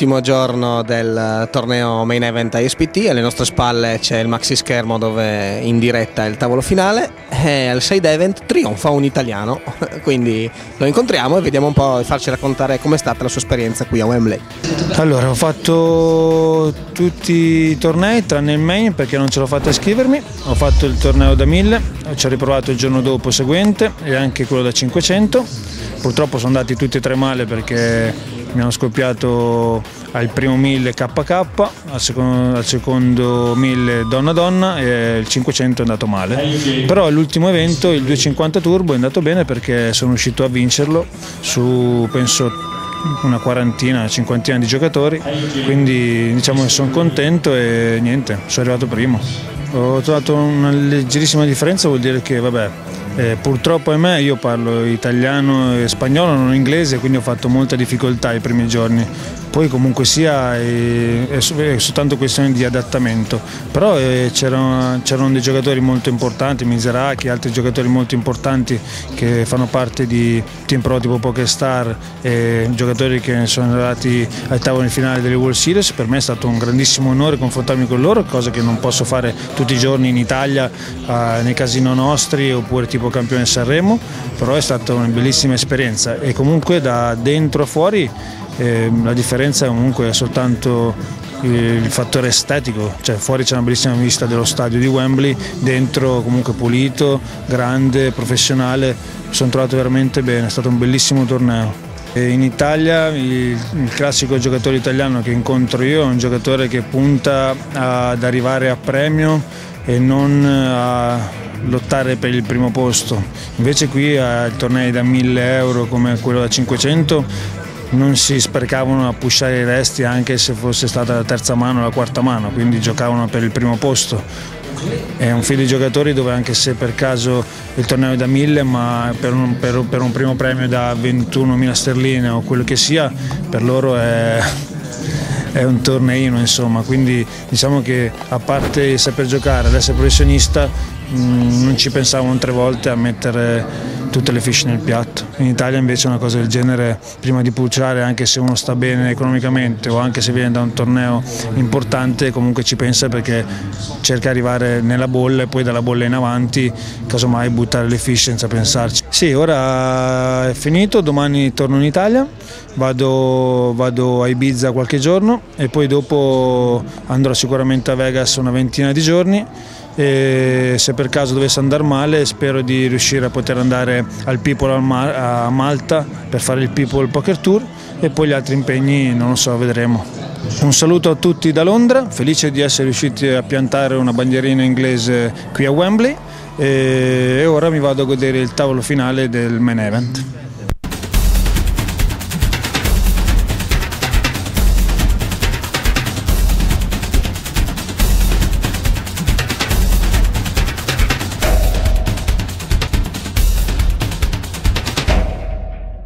l'ultimo giorno del torneo Main Event ISPT, alle nostre spalle c'è il maxi schermo dove in diretta è il tavolo finale. E al side event trionfa un italiano, quindi lo incontriamo e vediamo un po' farci raccontare com'è stata la sua esperienza qui a Wembley. Allora, ho fatto tutti i tornei tranne il main perché non ce l'ho fatta iscrivermi, ho fatto il torneo da 1000, ci ho riprovato il giorno dopo seguente e anche quello da 500, purtroppo sono andati tutti e tre male perché mi hanno scoppiato al primo 1000 KK, al secondo, al secondo 1000 donna donna e il 500 è andato male. Però all'ultimo evento il 250 turbo è andato bene perché sono riuscito a vincerlo su penso una quarantina, cinquantina di giocatori, quindi diciamo che sono contento e niente, sono arrivato primo. Ho trovato una leggerissima differenza, vuol dire che vabbè, eh, purtroppo a me io parlo italiano e spagnolo, non inglese, quindi ho fatto molta difficoltà i primi giorni. Poi comunque sia è, è soltanto questione di adattamento, però eh, c'erano, dei giocatori molto importanti, Miseraki, altri giocatori molto importanti che fanno parte di team pro tipo Pokestar e giocatori che sono arrivati ai tavoli finali delle World Series, per me è stato un grandissimo onore confrontarmi con loro, cosa che non posso fare tutti i giorni in Italia eh, nei casino nostri oppure tipo campione Sanremo, però è stata una bellissima esperienza e comunque da dentro a fuori eh, la differenza comunque è soltanto il fattore estetico, cioè fuori c'è una bellissima vista dello stadio di Wembley, dentro comunque pulito, grande, professionale, mi sono trovato veramente bene, è stato un bellissimo torneo. In Italia il, classico giocatore italiano che incontro io è un giocatore che punta ad arrivare a premio e non a lottare per il primo posto. Invece qui ai tornei da 1000 euro come quello da 500 non si sprecavano a pushare i resti anche se fosse stata la terza mano o la quarta mano, quindi giocavano per il primo posto. È un filo di giocatori dove anche se per caso il torneo è da 1000 ma per un, per, per un primo premio da 21.000 sterline o quello che sia, per loro è, è un torneino insomma, quindi diciamo che a parte saper giocare, ad essere professionista, mh, non ci pensavano tre volte a mettere tutte le fish nel piatto. In Italia invece una cosa del genere, prima di pucciare, anche se uno sta bene economicamente o anche se viene da un torneo importante, comunque ci pensa perché cerca di arrivare nella bolla e poi dalla bolla in avanti, casomai buttare le fish senza pensarci. Sì, ora è finito, domani torno in Italia, vado, vado a Ibiza qualche giorno e poi dopo andrò sicuramente a Vegas una ventina di giorni e se per caso dovesse andare male spero di riuscire a poter andare al People a Malta per fare il People Poker Tour e poi gli altri impegni non lo so, vedremo. Un saluto a tutti da Londra, felice di essere riusciti a piantare una bandierina inglese qui a Wembley e ora mi vado a godere il tavolo finale del main event.